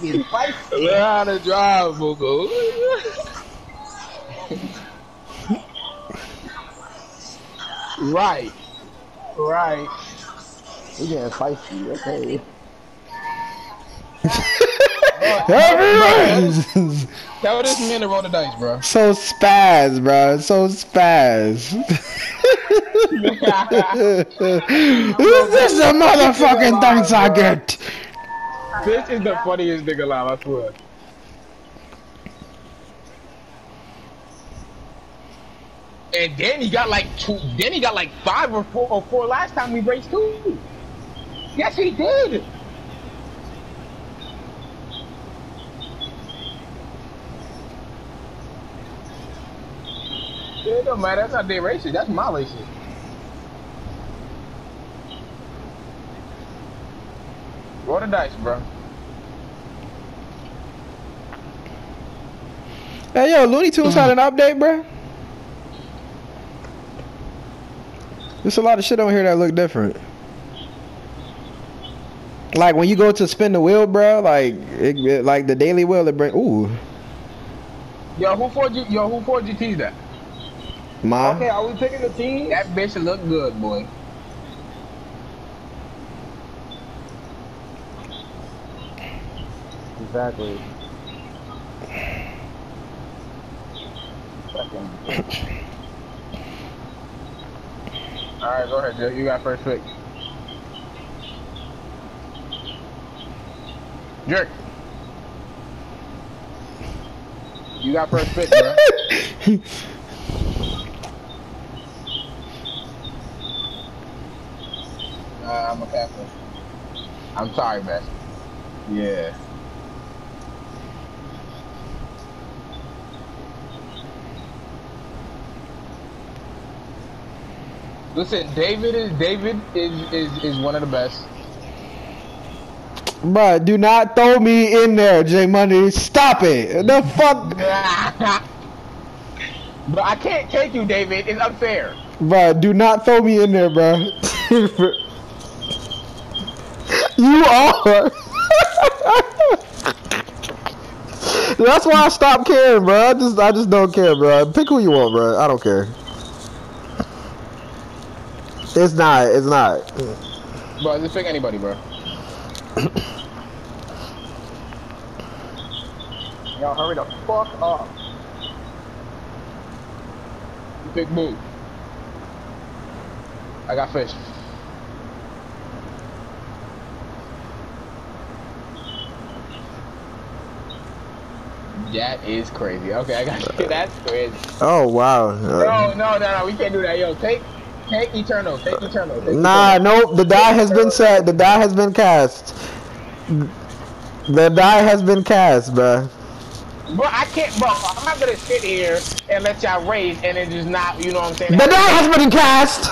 getting feisty. Learn how to drive, Boogo. right. Right. We getting feisty. Okay. Everyone's Tell this man to roll the dice, bro. so spaz, bro. So spaz. Who's this the motherfucking thanks I get? This is the funniest nigga alive, I swear. And then he got like two. Then he got like five or four or four last time we raced too. Yes, he did. It don't matter. That's not their racing. That's my racing. Roll the dice, bro. Hey yo, Looney Tunes had an update, bro. There's a lot of shit on here that look different. Like when you go to spin the wheel, bro, like it, it- like the daily wheel, it bring ooh, Yo, who Ford you? Yo, who Ford GT that? my Okay, are we picking the team? That bitch look good, boy. Exactly. All right, go ahead, Joe. You got first pick. Jerk. You got first pick, bro. uh, I'm a Catholic. I'm sorry, man. Yeah. Listen, David is David is is, is one of the best. Bruh, do not throw me in there, J Money. Stop it. The fuck, but I can't take you, David. It's unfair. bruh, do not throw me in there, bruh. you are. That's why I stopped caring, bro. I just, I just don't care, bro. Pick who you want, bro. I don't care. It's not. It's not. Bro, just pick anybody, bro. Y'all hurry the fuck up. You pick Boo. I got fish. That is crazy. Okay, I got That's crazy. Oh wow. No, no, no, no. We can't do that. Yo, take, take Eternal. Take Eternal. Take Nah, Eternal. nope. The die has been set. The die has been cast. The die has been cast, bruh. Bro, I can't, bro. I'm not gonna sit here and let y'all race and it is just not, you know what I'm saying? The die has been cast.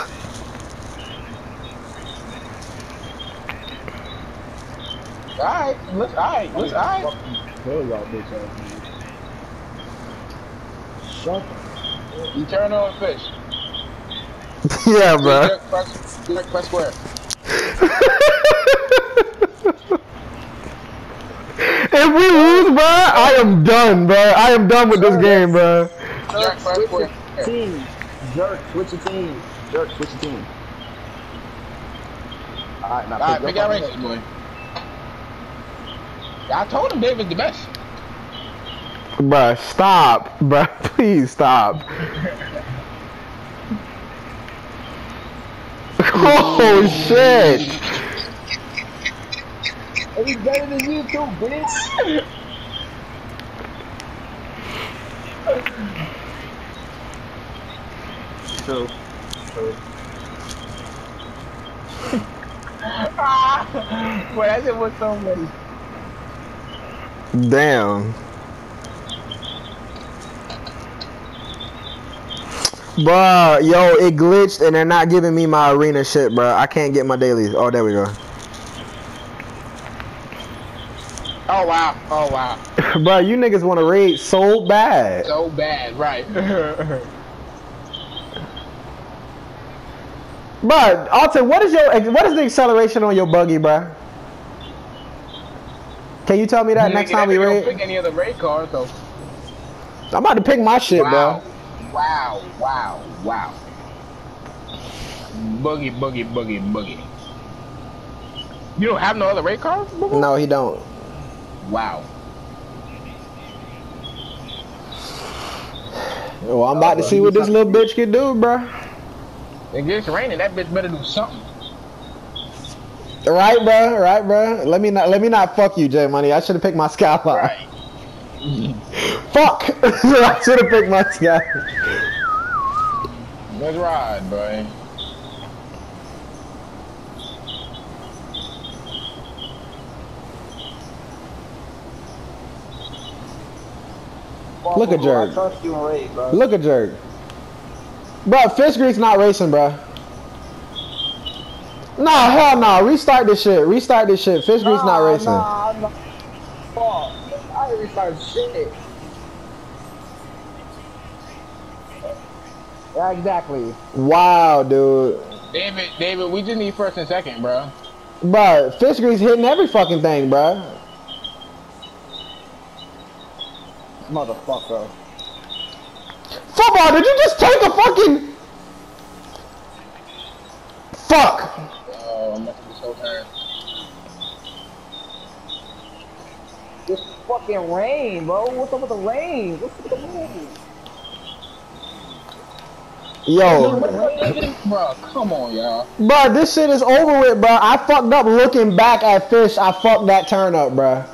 All right, let's, all right, let's, all right. Fucking kill y'all bitch ass niggas. Shut Eternal and fish. yeah, bro. Dirk, press, Dirk, press square. If we lose, bruh, I am done, bro. I am done with this game, bruh. Dirk, press Switch square. your team. Jerk, switch your team. Jerk, switch your team. Alright, now All right, pick pick your out fucking races, boy. I told him David's the best. Bruh, stop, bruh. Please stop. Oh shit. Are He's better than you too, bitch. True. True. Boy, that shit was so funny. Damn. Bruh, yo, it glitched and they're not giving me my arena shit, bruh. I can't get my dailies. Oh, there we go. Oh wow, oh wow, bruh, you niggas want to raid so bad. so bad, right? Bruh, Alton, what is your what is the acceleration on your buggy, bruh? Can you tell me that Nigga, next time we raid? pick any other raid cards though. I'm about to pick my shit, Wow. bro. Wow. Wow. Wow. Boogie, boogie, boogie, boogie. You don't have no other raid cards? Boogie? No, he don't. Wow. Well, I'm about to oh, see what this little bitch can do, bro. It gets raining. That bitch better do something. Right, bro. Right, bro. Let me not let me not fuck you, J Money. I should have picked my skyline. Right. Fuck. I should have picked my sky. Let's ride, boy. Look at Jerk. I trust you in raid. Look at jerk. Bro, Fish Grease not racing, bro. Nah, hell no. Restart this shit. Restart this shit. Fish Grease not Nah, racing. Nah, I'm not. Fuck. I ain't restart shit. Yeah, exactly. Wow, dude. David, David, we just need first and second, bro. Bro, Fish Grease hitting every fucking thing, bro. Motherfucker. Football, did you just take a fucking... Fuck. Oh, I'm messing this whole time. This fucking rain, bro. What's up with the rain? What's up with the rain? Yo. Bro, come on, y'all. Bro, this shit is over with, bro. I fucked up looking back at Fish. I fucked that turn up, bro.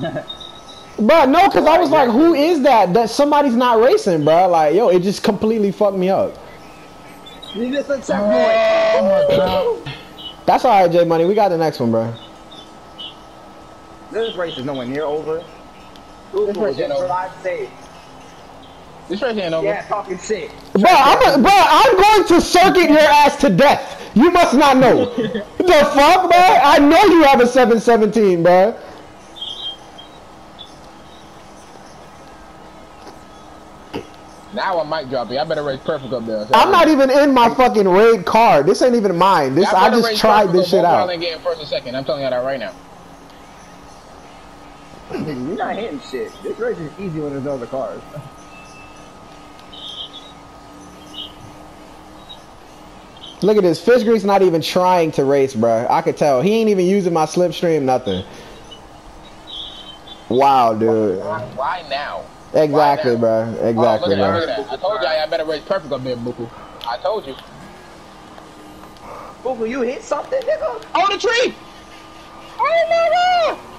Bro, no, because I was like, who is that? That somebody's not racing, bro. Like, yo, it just completely fucked me up. You just a Oh my god. That's all right, J Money. We got the next one, bro. This race is nowhere near over. This race ain't over. Drive. This race ain't over. Yeah, talking shit. Bro, I'm, a, bro, I'm going to circuit your ass to death. You must not know. the fuck, bro? I know you have a 717, bro. Now I might drop it. I better race perfect up there. I'm not even in my fucking red car. This ain't even mine. This Y'all I better just race tried perfect this up shit both out. y'all ain't getting first and second. I'm telling you that right now. You're not hitting shit. This race is easy when there's no other cars. Look at this. Fish Grease not even trying to race, bro. I could tell. He ain't even using my slipstream, nothing. Wow, dude. Why, why now? Exactly, now? bro. Oh, Exactly, look at that, look bro. at that. I told y'all I better race perfect up there, Buku. I told you. Google, you hit something, nigga? On the tree! Oh my god!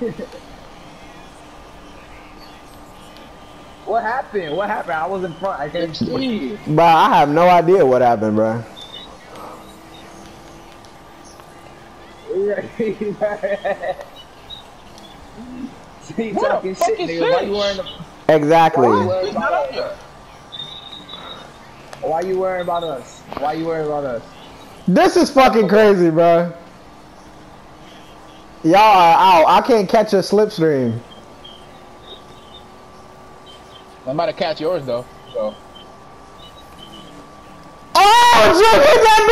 What happened? What happened? I was in front. I couldn't see. Bro, I have no idea what happened, bro. See, talking shit, nigga. Why you wearing the? Exactly. Why He's not up there. Why you worrying about us? Why you worrying about us? This is fucking crazy, bro. Y'all are out. I can't catch a slipstream. I'm about to catch yours though. So Oh, oh look at that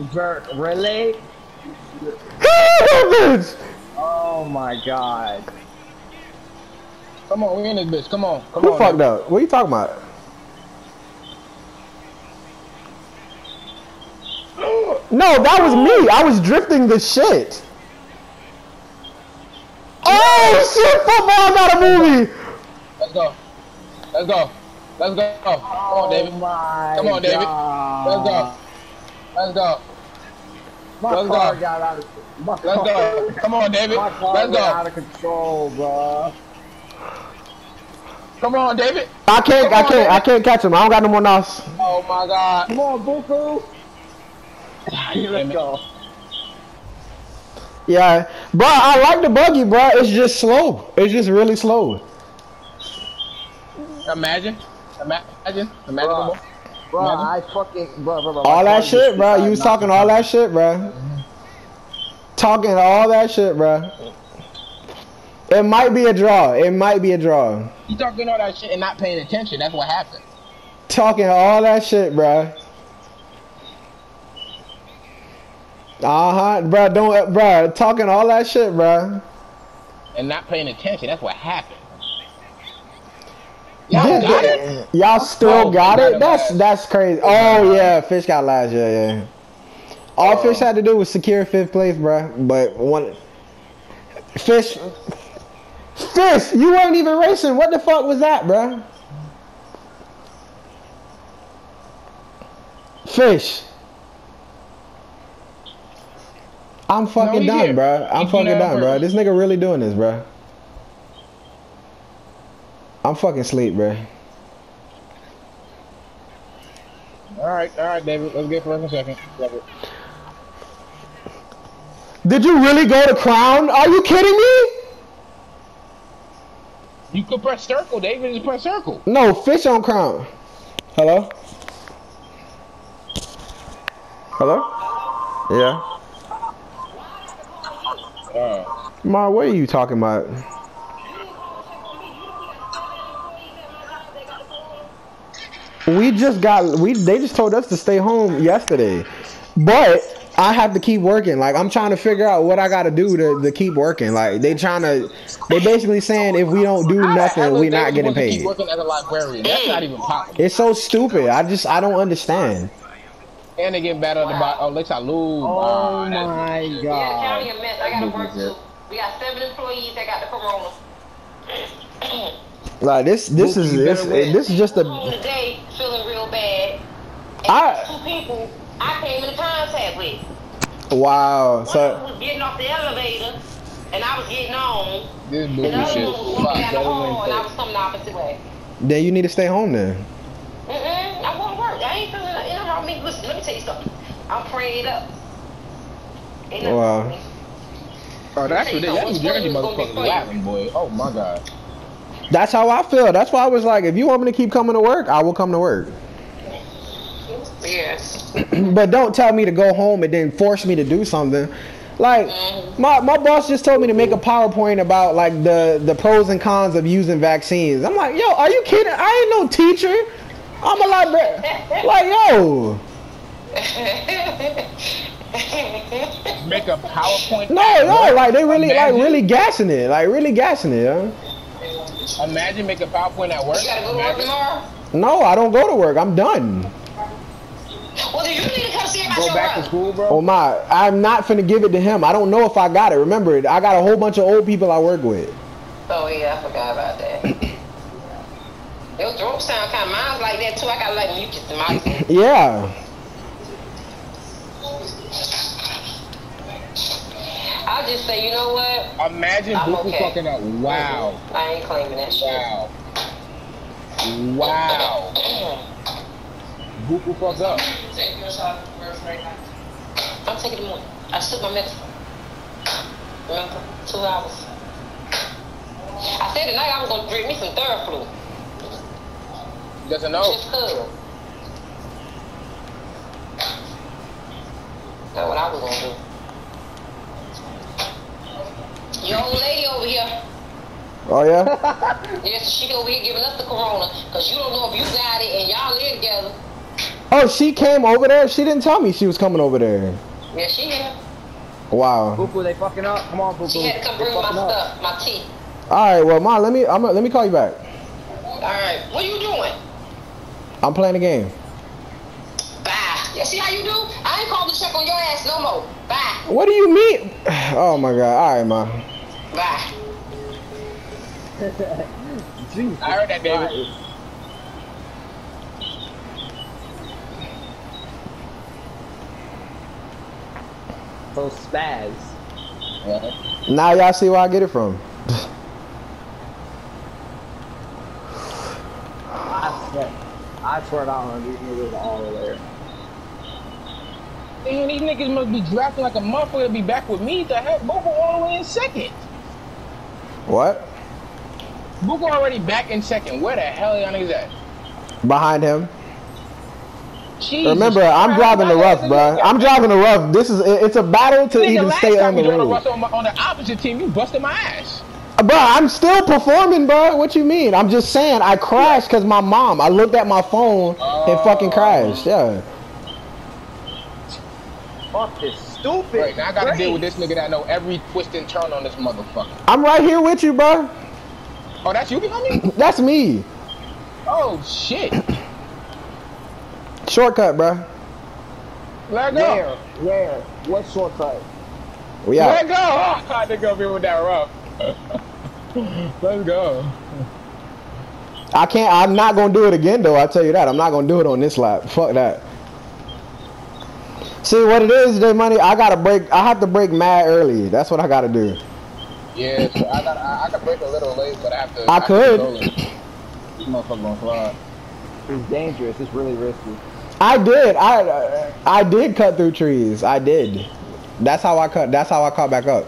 bitch! Jerk, really? At that bitch! Oh my god. come on, we in this bitch. Come on, come Who on. fucked now. up? What are you talking about? No, that was me. I was drifting the shit. Oh shit! Football got a movie. Let's go. Let's go. Let's go. Come on, oh David. Oh Come on, David. God. Let's go. Let's go. My Let's car go. got out of. My Let's car, go. Come on, David. My car Let's went out go. of control, bro. Come on, David. I can't. Come I on, can't. I can't catch him. I don't got no more nos. Oh my God. Come on, Buku. Damn Let's go. Yeah, bro. I like the buggy, bro. It's just slow. It's just really slow. Imagine. Imagine. Imagine. Bro, bro Imagine. I fucking, bro, bro, bro. All that shit, bro. You was talking to- all that shit, bro. Talking all that shit, bro. It might be a draw. It might be a draw. You talking all that shit and not paying attention. That's what happened. Talking all that shit, bro. Uh huh, bro. Don't, bro. Talking all that shit, bro. and not paying attention. That's what happened. Y'all got it? Y'all still Oh, got it? That's last. that's crazy. Oh yeah, Fish got last. Yeah, yeah. All Oh. Fish had to do was secure fifth place, bro. But one Fish, Fish, you weren't even racing. What the fuck was that, bro? Fish. I'm fucking he's done, here. bro. I'm He's fucking that on done, bro. This nigga really doing this, bro. I'm fucking sleep, bro. All right, all right, David. Let's get for a second. Love. Did you really go to Crown? Are you kidding me? You could press circle, David. Just press circle. No, fish on Crown. Hello? Hello? Yeah. Uh, Ma, what are you talking about? We just got we they just told us to stay home yesterday. But I have to keep working. Like I'm trying to figure out what I gotta do to, to keep working. Like they trying to they basically saying if we don't do how the hell nothing, we David not getting supposed to paid. Keep working as a librarian. That's not even possible. It's so stupid. I just I don't understand. And they get better at the bottom. Oh, at least I lose. Oh that's- my Yeah, the god. county a mess. I gotta work business, too. We got seven employees that got the corona. Like this this Bookie, is this, this is just a Home today, feeling real bad. And I- two people I came into contact with. wow. One So was getting off the elevator, and I was getting on. This And the other shit. one was walking down the hall, and I was coming the opposite way. then you need to stay home then. Mm-mm, I won't work. I ain't feeling nothing wrong with me. Listen, let me tell you something. I'm prayed up. Ain't nothing Wow. wrong with me. Oh, that's what they, that New Jersey What's motherfuckers laughing, boy. Oh my god. That's how I feel. That's why I was like, if you want me to keep coming to work, I will come to work. Yes. but don't tell me to go home and then force me to do something. Like mm-hmm. my, my boss just told me to make a PowerPoint about like the, the pros and cons of using vaccines. I'm like, yo, are you kidding? I ain't no teacher. I'm a librarian. Like, yo, Make a PowerPoint. no, no, work? like they really like really gassing it, like really gassing it. Huh? Imagine make a PowerPoint at work. You gotta go to work tomorrow? No, I don't go to work. I'm done. Well, then you need to come see about Go your back to school, bro. Oh my, I'm not finna give it to him. I don't know if I got it. Remember, it? I got a whole bunch of old people I work with. Oh yeah, I forgot about that. Your throat sound kind of mine's like that too. I got like mucus in my Yeah. I'll just say, you know what? Imagine I'm Buku okay. fucking up. Mm-hmm. Wow. I ain't claiming that shit. Wow. Wow. Buku fucked up. I'm taking the morning. I took my medicine. Remember? Two hours. I said tonight I was gonna drink me some Theraflu. Doesn't know. Just cause. That's what I was gonna do. Your old lady over here. Oh yeah. Yes, she over here giving us the corona. Cause you don't know if you got it and y'all live together. Oh, she came over there. She didn't tell me she was coming over there. Yeah, she here. Wow. Buku, they fucking up. Come on, Buku. She had to come bring my fucking up. stuff, my tea. All right. Well, ma, let me. I'm. Let me call you back. Alright, what are you doing? I'm playing a game. Bye. Yeah, see how you do? I ain't called to check on your ass no more. Bye. What do you mean? Oh my god. All right, ma. Bye. Jesus I heard that, David. Christ. Those spaz. Yeah. Now y'all see where I get it from. I swear. Swear down these niggas are all there. Man, these niggas must be drafting like a motherfucker to be back with me. The heck? Buku all the way in second. What? Buku already back in second. Where the hell y'all niggas at? Behind him. Jesus Remember, I'm driving the rough, bro. I'm driving the rough. This is. It's a battle to even stay on the road. On, my, on the opposite team, you busted my ass. Bro, I'm still performing, bro. What you mean? I'm just saying I crashed because my mom. I looked at my phone and fucking crashed. Yeah. Fuck this stupid. Right now I gotta rain. deal with this nigga that know every twist and turn on this motherfucker. I'm right here with you, bro. Oh, that's you behind me? That's me. Oh shit. Shortcut, bro. Let Where? go. Where? What shortcut? We out. Let out. go. Oh, I think I'll be with that rough. Let's go. I can't. I'm not gonna do it again, though. I tell you that. I'm not gonna do it on this lap. Fuck that. See what it is, J Money. I gotta break. I have to break mad early. That's what I gotta do. Yeah, so I got I, I could break a little late, but I have to. I have to could. control it. This motherfucker gonna fly. It's dangerous. It's really risky. I did. I uh, I did cut through trees. I did. That's how I cut. That's how I caught back up.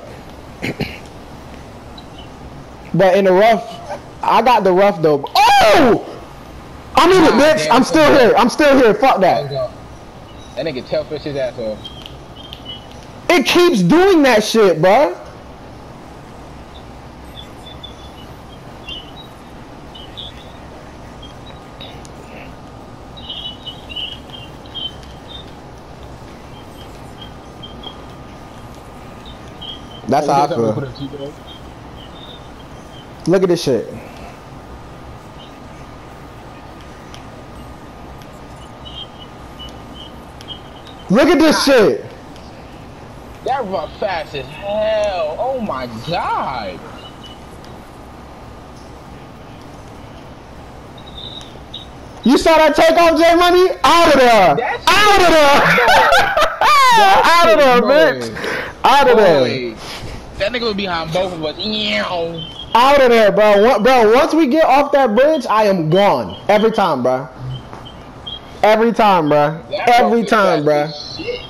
But in the rough, I got the rough though. Oh! I need it, bitch. I'm still here. I'm still here. Fuck that. That nigga tell fish his ass off. It keeps doing that shit, bruh. That's how I feel. Look at this shit. Look at this shit. That rough fast as hell. Oh my god. You saw that takeoff, J Money? Out of there! That's- Out of there! Out of there, bitch! Out of there! That nigga was behind both of us. Oh. Out of there, bro. Bro, once we get off that bridge, I am gone. Every time, bro. Every time, bro. Every time, bro. fast as shit.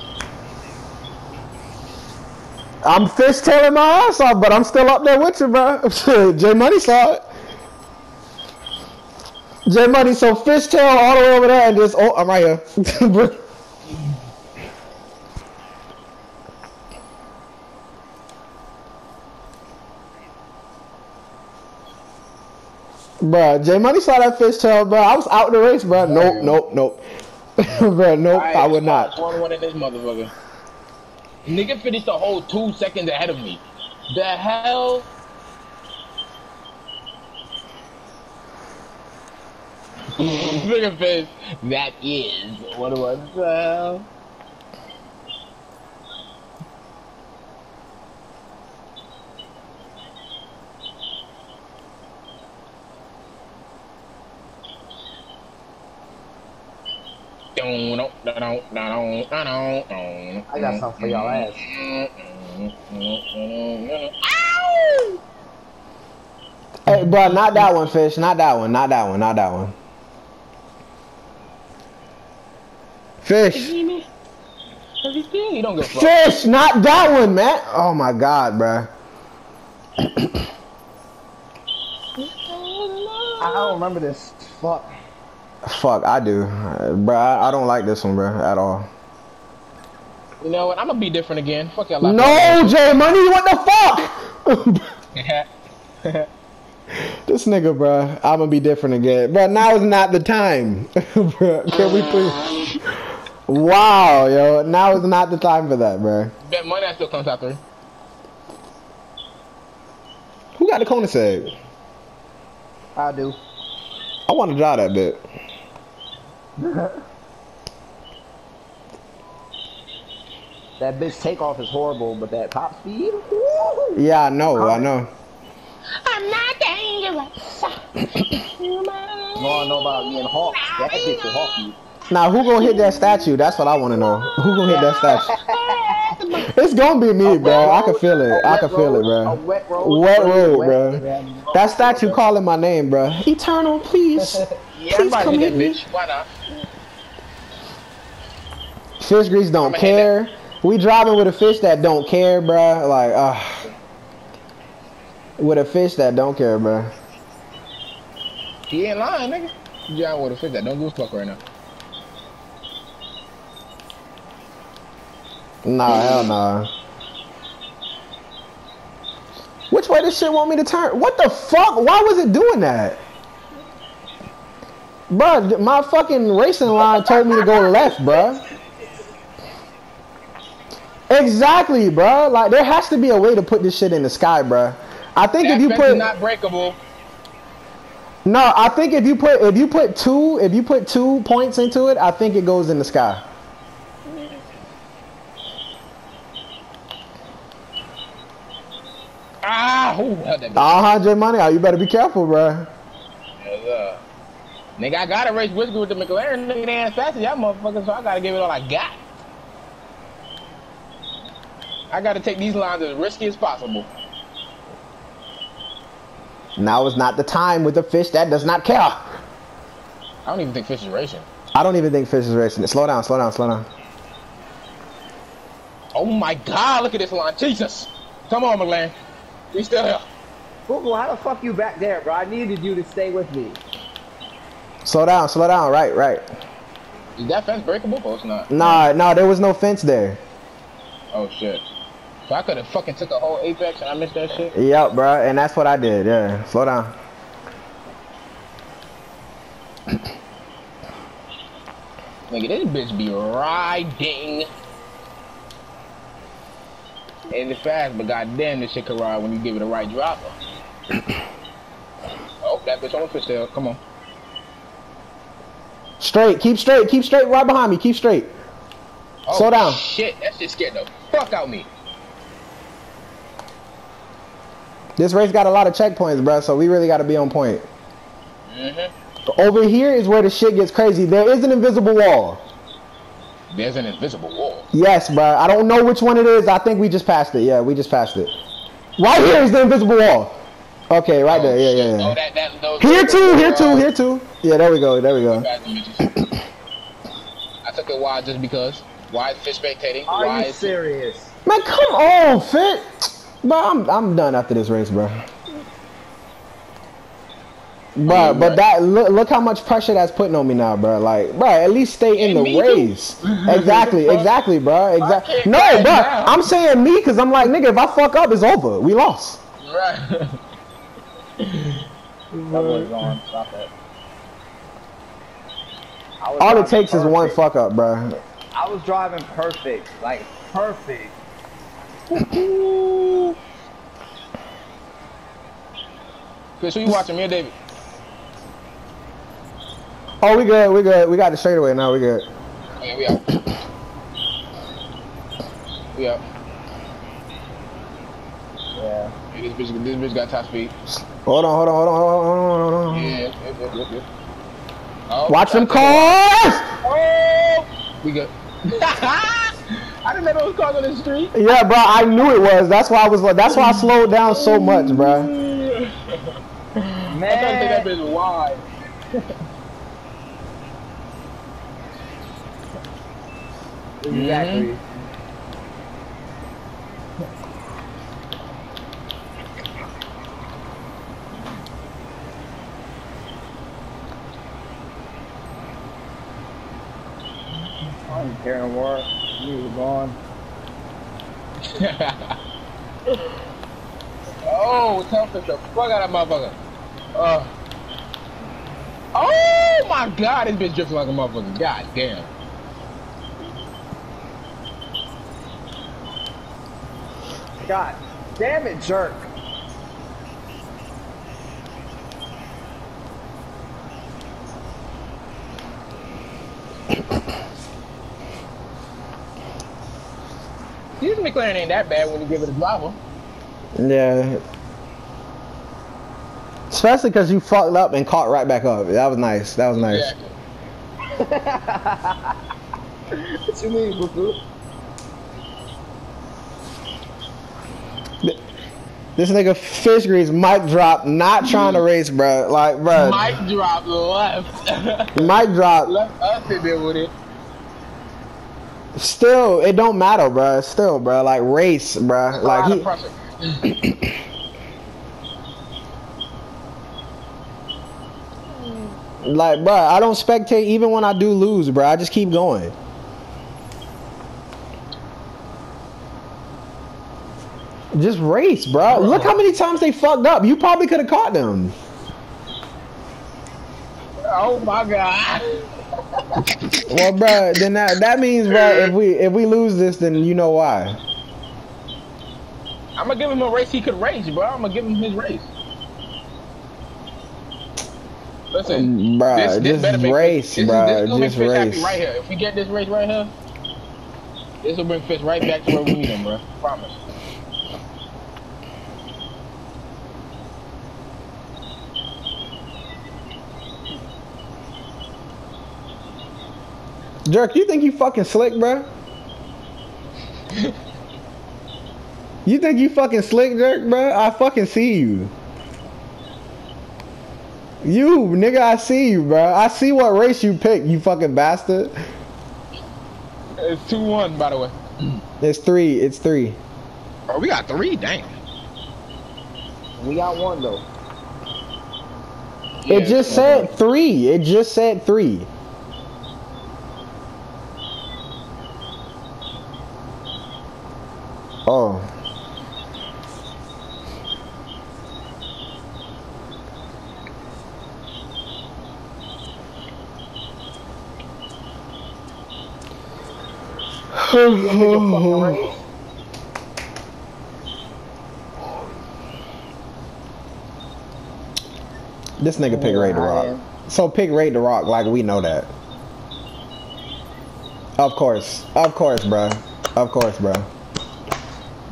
I'm fishtailing my ass off, but I'm still up there with you, bro. J Money saw it. J Money, so fishtail all the way over there and just, oh, I'm right here. Bruh, J Money saw that fishtail, bro. I was out the race, bro. Nope, nope, nope. bro, nope, I would not. One one in this motherfucker. Nigga finished the whole two seconds ahead of me. The hell? Nigga fish. That is what was. Uh, I I got something for y'all ass. Hey, bro, not that one, fish. Not that one. Not that one. Not that one. Fish. You don't give a fuck. Fish, not that one, man. Oh my god, bro. I don't remember this. Fuck. Fuck, I do, bro. I, I don't like this one, bro, at all. You know what? I'm gonna be different again. Fuck y'all. No, J Money, what the fuck? No. this nigga, bro. I'm gonna be different again, bro. Now is not the time, bro. Can we please? Wow, yo. Now is not the time for that, bro. Bet money I still comes out three. Who got the Kona save? I do. I want to draw that bit. That bitch takeoff is horrible, but that top speed. woo! Yeah, I know. I know. I'm not dangerous. You wanna know about me and Hawk? That bitch will hawk you. Now, who gonna hit that statue? That's what I want to know. Who gonna hit that statue? It's gonna be me, bro. I can feel it. I can feel it, A bro. wet road. Wet road, Wet- bro. That statue calling my name, bro. Eternal, please. Yeah, Please come hit me. bitch. Why not? Fish grease don't I'ma care. We driving with a fish that don't care, bro. Like, uh, with a fish that don't care, bro. He ain't lying, nigga. You out with a fish that don't give a fuck right now. Nah, hell nah. Which way this shit want me to turn? What the fuck? Why was it doing that? Bruh, my fucking racing line told me to go left, bruh. Exactly, bro. Like there has to be a way to put this shit in the sky, bro. I think That if you put not breakable. no, I think if you put if you put two if you put two points into it, I think it goes in the sky. Ah, who held that? bitch? Alejandro Money, oh, you better be careful, bro. Yes, uh, Nigga, I gotta race whiskey with the McLaren. Nigga, they ain't fast as y'all motherfuckers, so I gotta give it all I got. I gotta take these lines as risky as possible. Now is not the time with a fish that does not care. I don't even think fish is racing. I don't even think fish is racing. Slow down, slow down, slow down. Oh my god, look at this line. Jesus. Come on, McLaren. We still here. Google, how the fuck you back there, bro? I needed you to stay with me. Slow down, slow down. Right, right. Is that fence breakable? Oh, it's not. Nah, nah, there was no fence there. Oh shit. So I could have fucking took a whole apex and I missed that shit. Yep, bro, and that's what I did. Yeah, slow down. Nigga, this bitch be riding. And it's fast, but goddamn, this shit can ride when you give it a right dropper. oh, that bitch on the fishtail. Come on. Straight, keep straight, keep straight. Right behind me, keep straight. Oh, Slow down. Shit, that shit scared the fuck out me. This race got a lot of checkpoints, bro, so we really got to be on point. Mm-hmm. Over here is where the shit gets crazy. There is an invisible wall. There's an invisible wall. Yes, bro. I don't know which one it is. I think we just passed it. Yeah, we just passed it. Right here is the invisible wall. Okay, right Oh, there. Yeah, shit. yeah, Oh, yeah. that, that, those, Here too, here too, uh, here too. Yeah, there we go, there we go. I took it wide just because. Why is fish spectating? Are Why you is serious? Man, come on, Fit. Bro, I'm I'm done after this race, bro. Bro, yeah, but that look look how much pressure that's putting on me now, bro. Like, bro, at least stay in the race. Exactly, exactly, bro. Exactly. No, crash bro, now. I'm saying me because I'm like, nigga, if I fuck up, it's over. We lost. Right. that boy's on. Stop that. All it driving takes is one fuck up, bro. I was driving perfect, like perfect. Chris, who you watching? Me or David? Oh, we good, we good. We got the straightaway now. We good. Yeah, we out. we out. Yeah. Hey, this bitch, this bitch got top speed. Hold on, hold on, hold on, hold on, hold on, hold on. Yeah, yep, yep, yep, yep. Oh, Watch them cars. Oh, we good. I didn't know those cars on the street. Yeah, bro, I knew it was. That's why I was like, that's why I slowed down so much, bro. Man, I take that bitch wide. Exactly. I don't care no more. You were gone. oh, the fuck out of motherfucker. Uh. Oh my god, this bitch drifting like a motherfucker. God damn. God damn it, jerk. This McLaren ain't that bad when you give it a driver. Yeah. Especially because you fucked up and caught right back up. That was nice. That was nice. Exactly. What you mean, boo This nigga fish grease mic drop, not trying to mm. race, bro. Like, bro, Mic drop left. mic drop. left us in there with it. Still, it don't matter, bro. Still, bro, like race, bro. Like he, like, bro, I don't spectate even when I do lose, bro. I just keep going. Just race, bro. Look how many times they fucked up. You probably could have caught them. Oh my god. Well, bro, then that that means, bro, if we if we lose this, then you know why. I'm gonna give him a race he could race, bro. I'm gonna give him his race. Listen, mm, Bruh, just better make race, this, bruh, This, this Fitz race. right here. If we get this race right here, this will bring Fitz right back to where we need him, bro. Promise. Jerk, you think you fucking slick, bro? you think you fucking slick, Jerk, bro? I fucking see you. You, nigga, I see you, bro. I see what race you pick, you fucking bastard. It's two one, by the way. It's three, it's three. Oh, we got three. Dang. We got one though. It just said three. It just said three. Oh. This nigga pick Ray the Rock. So pick Ray the Rock like we know that. Of course. Of course, bruh. Of course, bruh.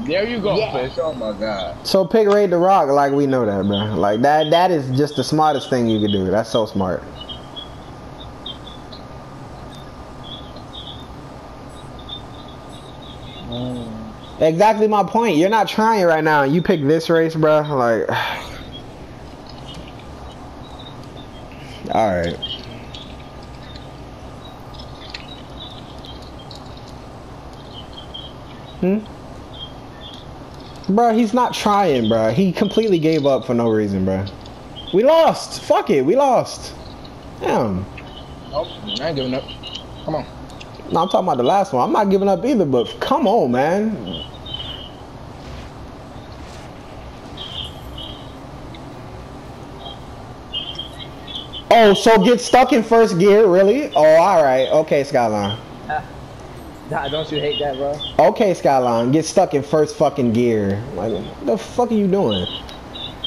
There you go, Yeah. Fish. Oh my god. So pick Ray the Rock like we know that, bruh. Like that that is just the smartest thing you could do. That's so smart. Exactly my point. You're not trying right now. You pick this race, bro. Like Alright. Hmm? Bruh, he's not trying, bro. He completely gave up for no reason, bro. We lost. Fuck it. We lost. Damn. Oh, I ain't giving up. Come on. No, I'm talking about the last one. I'm not giving up either, but come on, man. Oh, so get stuck in first gear, really? Oh, all right. Okay, Skyline. Nah, don't you hate that, bro? Okay, Skyline. Get stuck in first fucking gear. Like, what the fuck are you doing?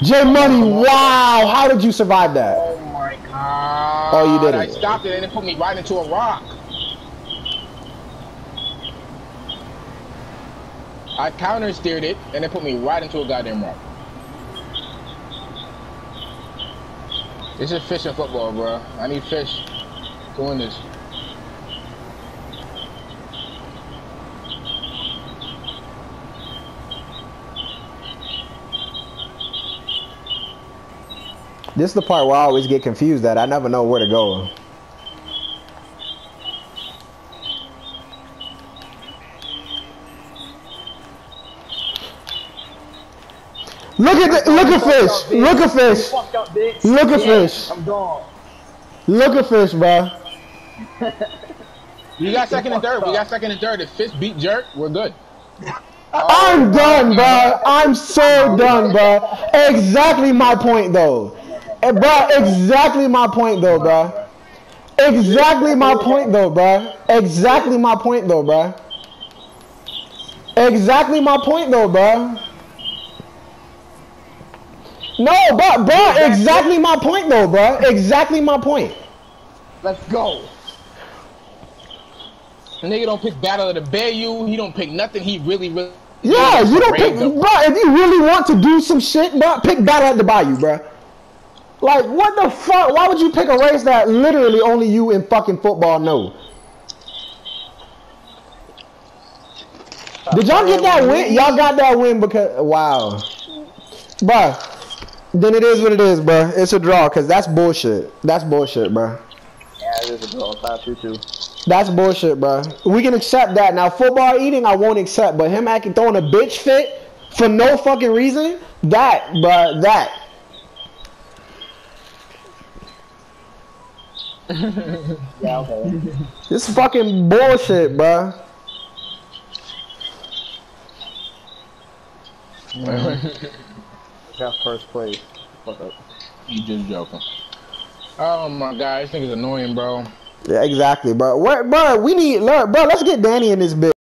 J Money, wow. How did you survive that? Oh my god. Oh, you didn't. I stopped it and it put me right into a rock. I counter steered it and it put me right into a goddamn rock. This is fishing football, bro. I need fish doing this. This is the part where I always get confused at. I never know where to go. Look at the, look at fish. Look at fish. Fucked up, bitch. Look at fish. I'm gone. Look at fish, bro. We got second and third. We got second and third. If fish beat jerk, we're good. I'm done, bro. I'm so done, bro. Exactly my point, though. Eh, Bro, exactly my point, though, bro. Exactly my point, though, bro. Exactly my point, though, bro. Exactly my point, though, bro. No, but, bro, exactly my point, though, bro. Exactly my point. Let's go. The nigga don't pick Battle of the Bayou. He don't pick nothing. He really, really. Yeah, you don't pick, bro. If you really want to do some shit, bro, pick Battle at the Bayou, bro. Like, what the fuck? Why would you pick a race that literally only you in fucking football know? Did y'all get that win? Y'all got that win because wow, bruh. Then it is what it is, bro. It's a draw, cause that's bullshit. That's bullshit, bro. Yeah, it is a draw. Five two two. That's bullshit, bro. We can accept that. Now, football eating, I won't accept, but him acting throwing a bitch fit for no fucking reason, that, bro, that. Yeah, okay. This fucking bullshit, bro. Got first place. Fuck up. You just joking. Oh my god, this nigga's annoying, bro. Yeah, exactly, bro. What, bro? We need, bro. Let's get Danny in this bit.